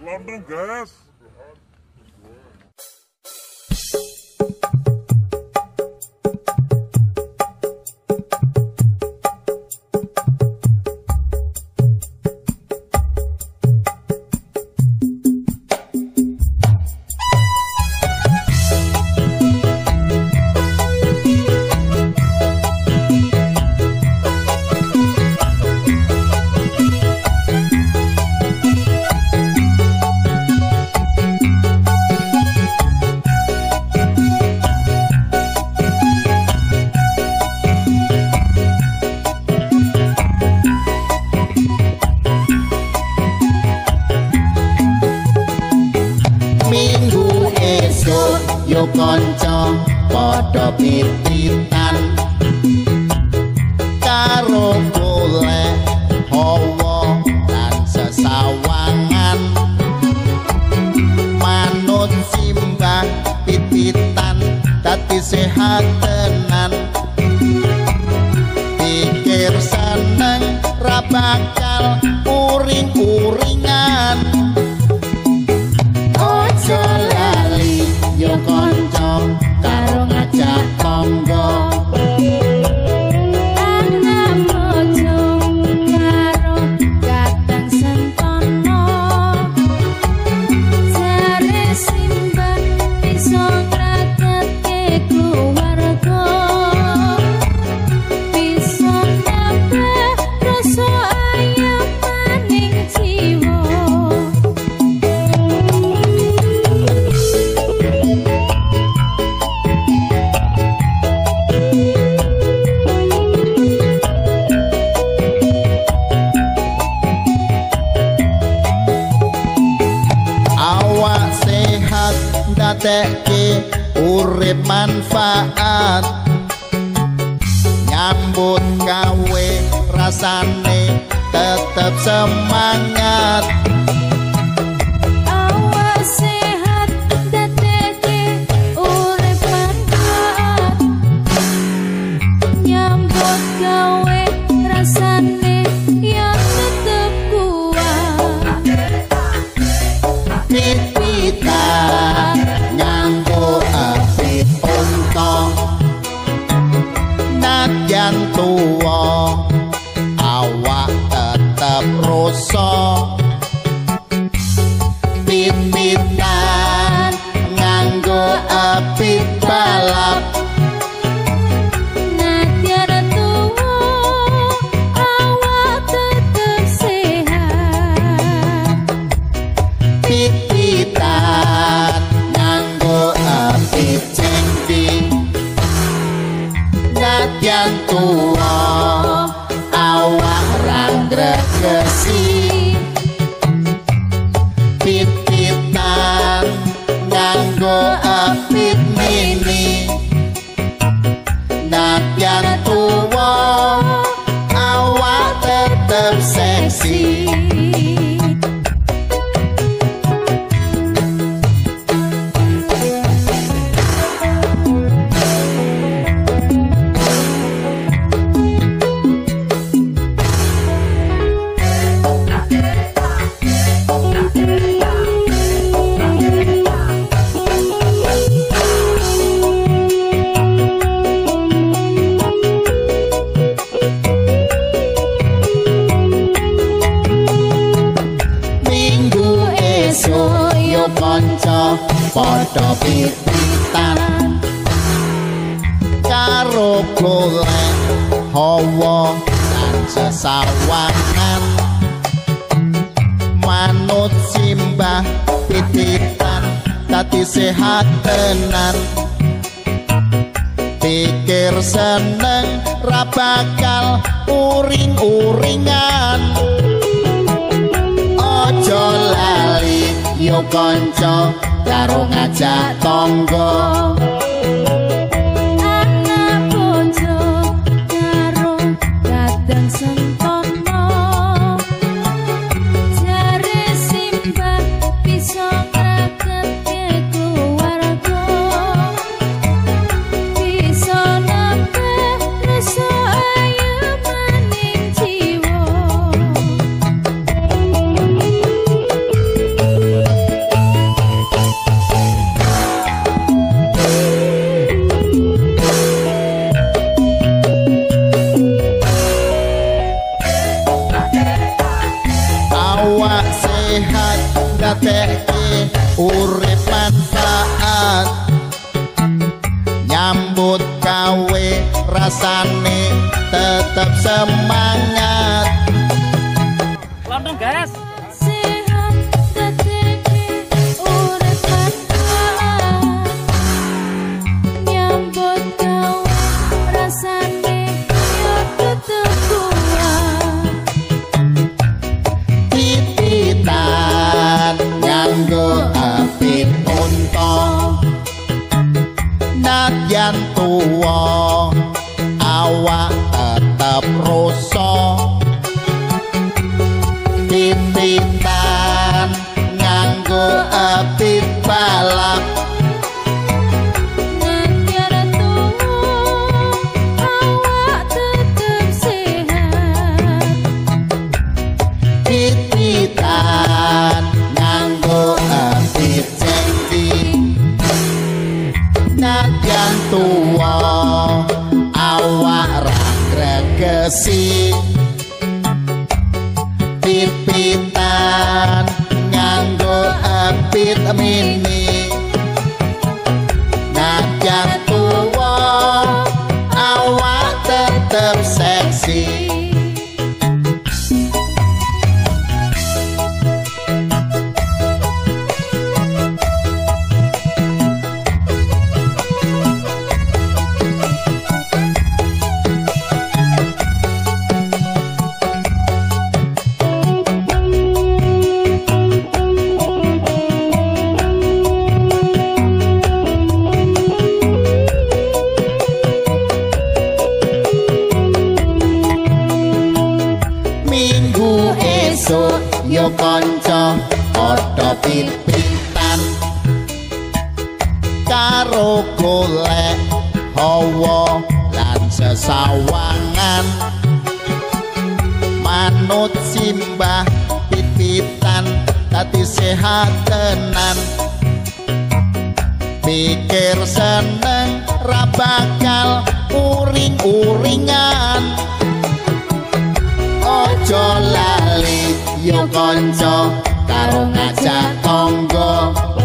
London, guys. Yo kanca padha pititan karo golek hawa lan sesawangan. Manut simbah pititan dadi sehat ndadekke urip manfaat. Nyambut gawe rasane tetep semangat api balap mini nadyan tuwa awak tetep seksi golek hawa sesawangan manut simbah pititan dadi sehat tenan pikir seneng ra bakal uring-uringan Ojo lali yo kanca karo ngajak tangga datekke urip manfaat. Nyambut gawe rasane tetep semangat rasa. Tititan nganggo apit balap gregesi pipitan nganggo apit mini minggu esuk yo kanca padha pipitan karo golek hawa lan sesawangan. Manut simbah pipitan tadi sehat tenan. Pikir seneng ra bakal uring-uringan aja lali yo kanca karo ngajak tangga.